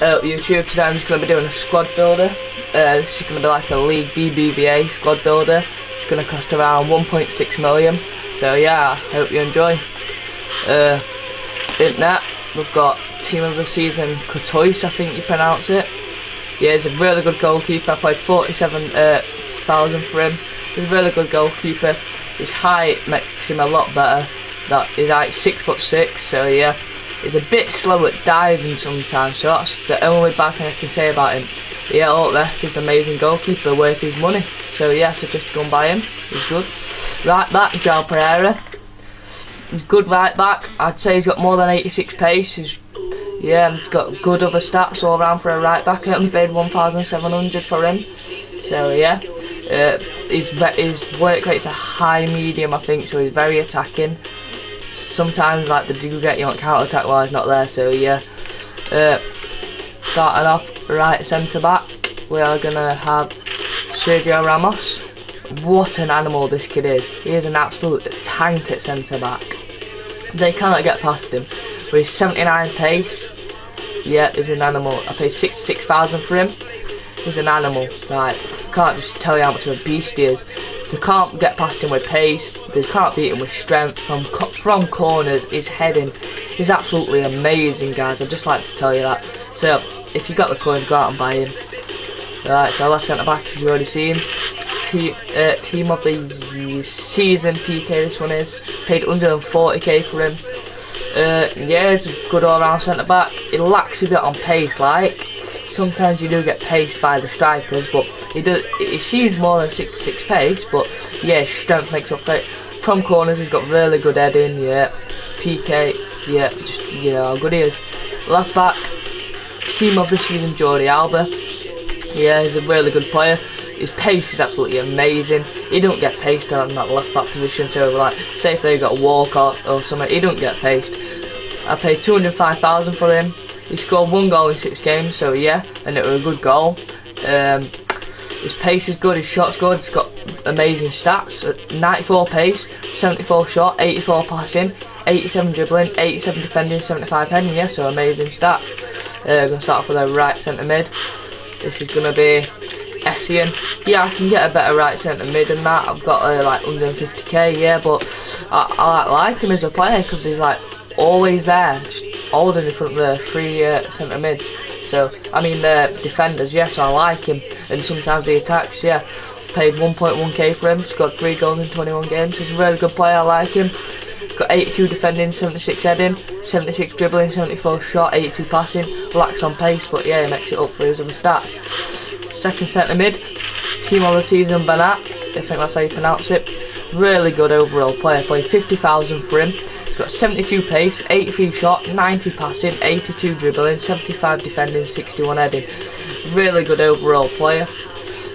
uh, YouTube. Today I'm just going to be doing a squad builder. Uh, this is going to be like a League BBVA squad builder. It's going to cost around 1.6 million. So yeah, I hope you enjoy. Uh, in that, we've got Team of the Season Courtois, I think you pronounce it. Yeah, he's a really good goalkeeper. I played 47,000 uh, for him. He's a really good goalkeeper. His height makes him a lot better. That is like six foot six, so yeah. He's a bit slow at diving sometimes, so that's the only bad thing I can say about him. Yeah, all the rest is amazing goalkeeper, worth his money. So yeah, so just go and buy him. He's good. Right back, João Pereira. He's good right back. I'd say he's got more than 86 pace. He's yeah, he's got good other stats all around for a right back. I only paid 1,700 for him. So yeah, uh, his his work rate's a high medium, I think. So he's very attacking sometimes like the do get you on counter attack he's not there. So yeah, uh, starting off right centre back, we are gonna have Sergio Ramos. What an animal this kid is! He is an absolute tank at centre back. They cannot get past him. With 79 pace, yeah, he's an animal. I paid six six thousand for him. He's an animal, right? Can't just tell you how much of a beast he is. They can't get past him with pace. They can't beat him with strength from from corners. His heading is absolutely amazing, guys. I'd just like to tell you that. So if you got the coins, go out and buy him. Right, so left centre back, you've already seen. Team, uh, team of the season Piqué. This one is paid 140k for him. Uh, yeah, he's a good all-round centre back. He lacks a bit on pace, like sometimes you do get paced by the strikers, but he does. He seems more than 66 pace, but yeah, strength makes up for it. From corners, he's got really good heading. Yeah, Piqué. Yeah, just you know how good he is. Left back, team of the season, Jordi Alba. Yeah, he's a really good player. His pace is absolutely amazing. He don't get paced on that left back position. So like, say if they got a walk or, or something, he don't get paced. I paid 205,000 for him. He scored one goal in six games, so yeah, and it was a good goal. Um, his pace is good, his shot's good, he's got amazing stats. 94 pace, 74 shot, 84 passing, 87 dribbling, 87 defending, 75 heading, yeah, so amazing stats. Uh, gonna start off with a right centre mid. This is gonna be Essien. Yeah, I can get a better right centre mid than that. I've got uh, like 150k, yeah, but I, I like him as a player because he's like always there, holding in front of the three uh, centre mids. So, I mean, the defenders, yes, I like him. And sometimes he attacks, yeah. Paid 1.1k for him, scored 3 goals in 21 games. He's a really good player, I like him. Got 82 defending, 76 heading, 76 dribbling, 74 shot, 82 passing. Lacks on pace, but yeah, he makes it up for his other stats. Second centre mid, team of the season, Bernat. I think that's how you pronounce it. Really good overall player. Played 50,000 for him He's got 72 pace, 83 shot, 90 passing, 82 dribbling, 75 defending, 61 heading. Really good overall player.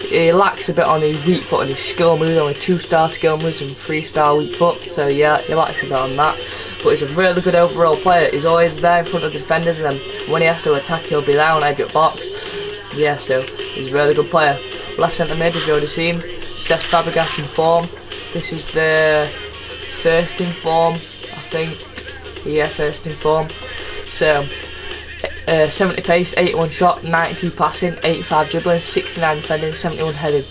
He lacks a bit on his weak foot and his skill moves, only 2 star skill moves and 3 star weak foot, so yeah, he lacks a bit on that. But he's a really good overall player, he's always there in front of defenders and when he has to attack he'll be there on edge of box. Yeah, so he's a really good player. Left centre mid, if you already seen? Cesc Fabregas in form. This is the first in form I think. Yeah, first in form. So, uh, 70 pace, 81 shot, 92 passing, 85 dribbling, 69 defending, 71 heading.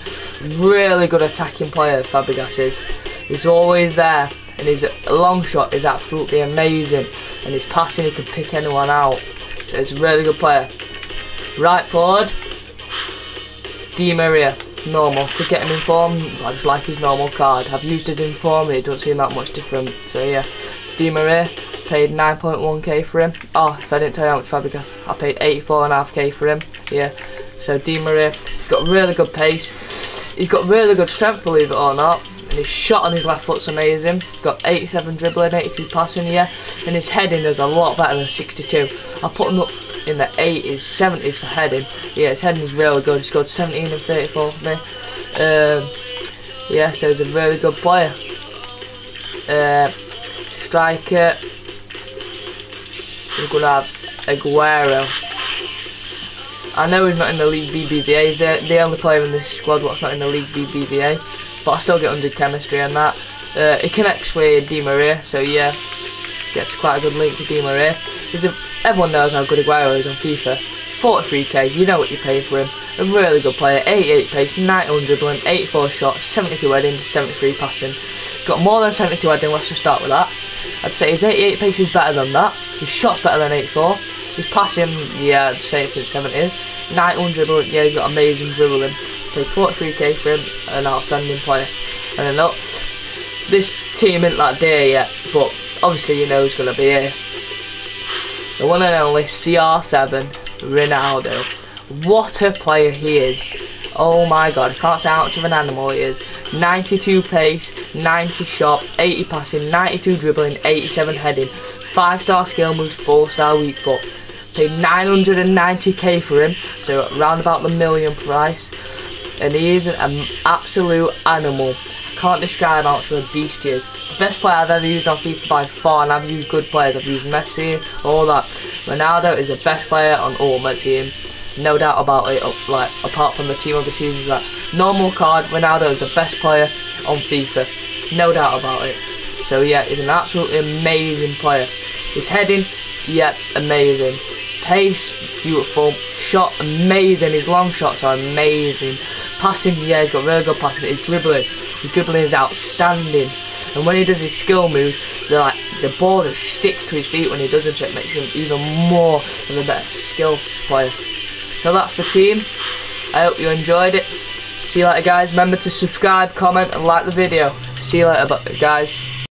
Really good attacking player, Fabregas is. He's always there, and his long shot is absolutely amazing. And his passing, he can pick anyone out. So he's a really good player. Right forward, Di Maria. Normal. Could get him in form, I just like his normal card. I've used it in form, it don't seem that much different. So yeah. Di Maria, paid 9.1k for him. Oh, if I didn't tell you how much Fabregas, I paid 84.5k for him. Yeah, so Di Maria, he's got really good pace. He's got really good strength, believe it or not. And his shot on his left foot's amazing. He's got 87 dribbling, 82 passing, yeah. And his heading is a lot better than 62. I put him up in the 80s, 70s for heading. Yeah, his heading is really good. He scored 17 and 34 for me. Um, yeah, so he's a really good player. Uh, striker. We're to have Aguero. I know he's not in the League BBVA. He's the, the only player in this squad what's not in the League BBVA. But I still get under chemistry and that. Uh, he connects with Di Maria, so yeah, gets quite a good link with Di Maria. A, everyone knows how good Aguero is on FIFA. 43k, you know what you're paying for him. A really good player, 88 pace, 900 dribbling, 84 shots, 72 heading, 73 passing. Got more than 72 heading, let's just start with that. I'd say his 88 pace is better than that. His shot's better than 84. His passing, yeah, I'd say it's in 70s. 900 dribbling, yeah, he's got amazing dribbling. Paid 43k for him, an outstanding player. And I know this team isn't that day yet, but obviously you know who's going to be here. The one and only CR7 Ronaldo. What a player he is. Oh my god, can't say how much of an animal he is. 92 pace, 90 shot, 80 passing, 92 dribbling, 87 heading, 5 star skill moves, 4 star weak foot. Paid 990k for him, so around about the million price. And he is an absolute animal. I can't describe how much of a beast he is. The best player I've ever used on FIFA by far, and I've used good players. I've used Messi, all that. Ronaldo is the best player on all my Team no doubt about it. Like apart from the team of the seasons, that normal card, Ronaldo is the best player on FIFA, no doubt about it. So yeah, he's an absolutely amazing player. His heading, yeah, amazing. Pace, beautiful. Shot, amazing. His long shots are amazing. Passing, yeah, he's got really good passing. His dribbling, his dribbling is outstanding. And when he does his skill moves, they're like the ball just sticks to his feet when he does it, so it makes him even more of a better skill player. So that's the team. I hope you enjoyed it. See you later guys. Remember to subscribe, comment and like the video. See you later guys.